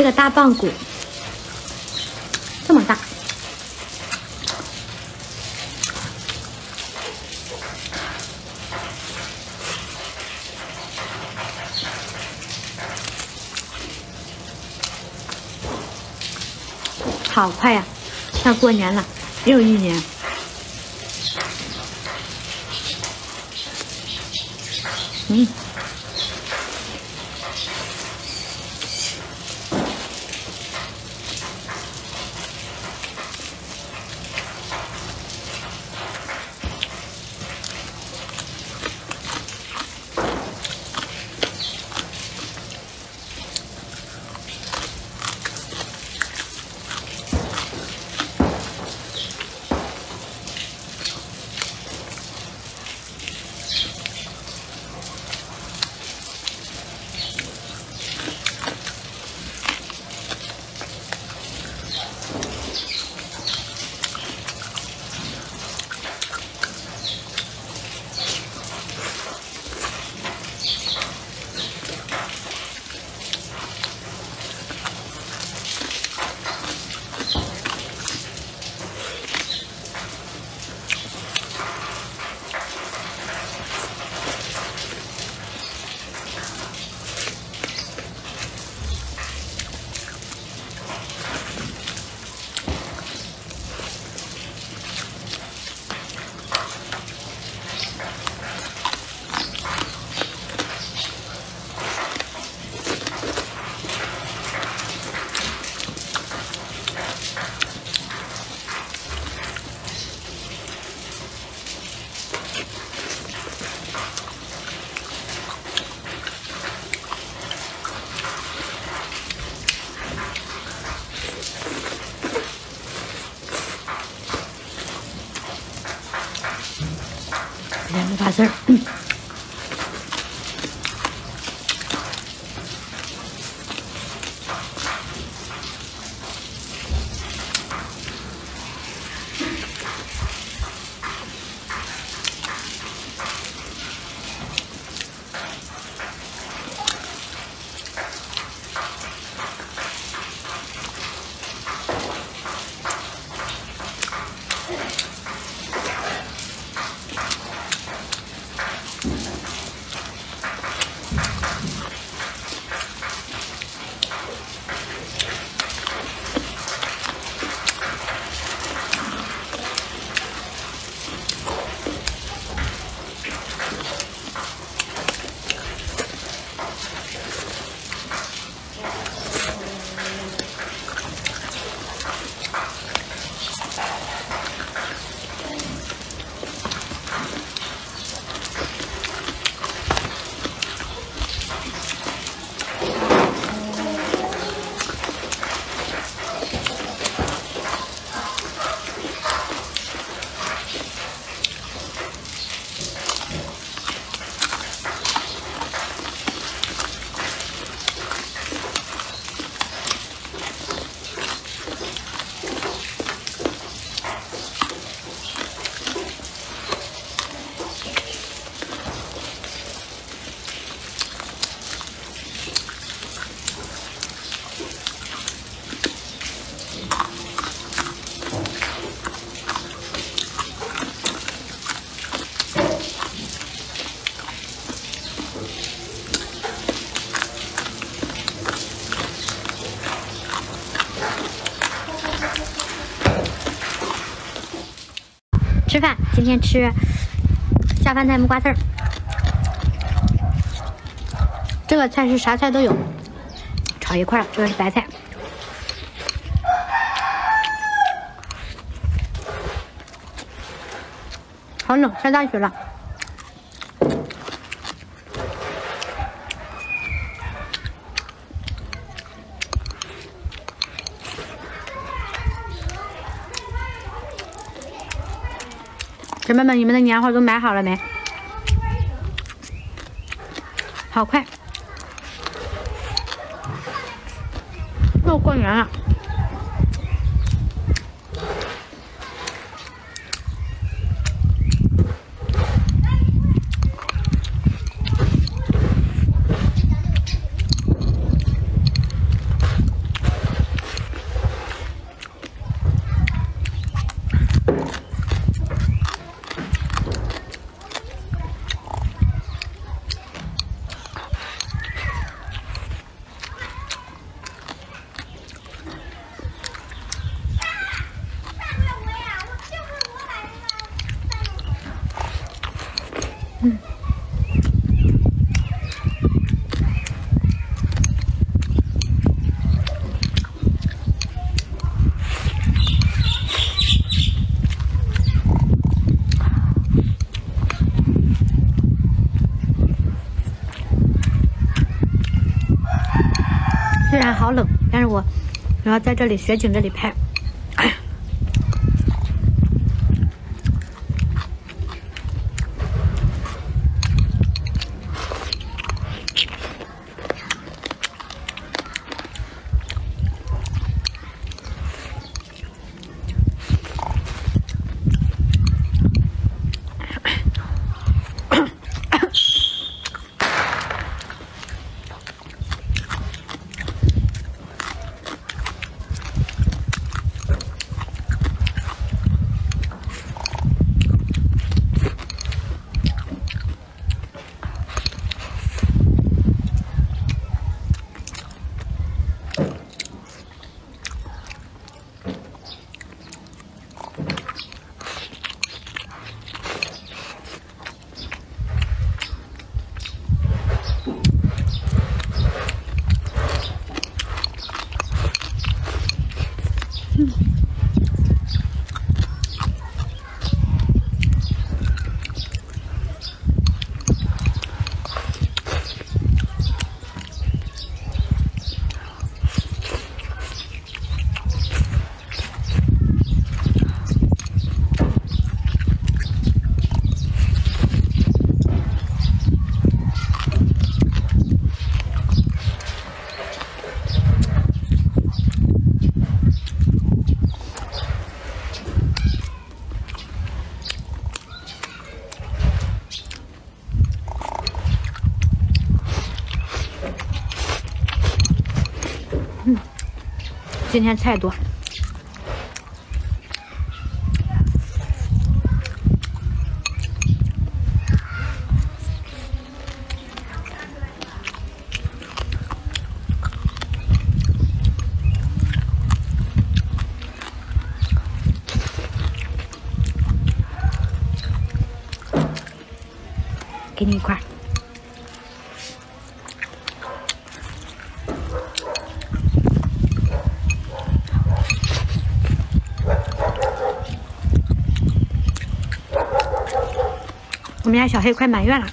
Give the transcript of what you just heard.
吃个大棒骨，这么大。好快呀！要过年了，又一年。嗯。两个八字儿。吃饭，今天吃下饭菜木瓜丝儿。这个菜是啥菜都有，炒一块儿。这个是白菜，好冷，下大雪了。姐妹们，你们的年货都买好了没？好快，要过年了。好冷，但是我然后在这里雪景这里拍。今天菜多，给你一块。我们家小黑快满月了。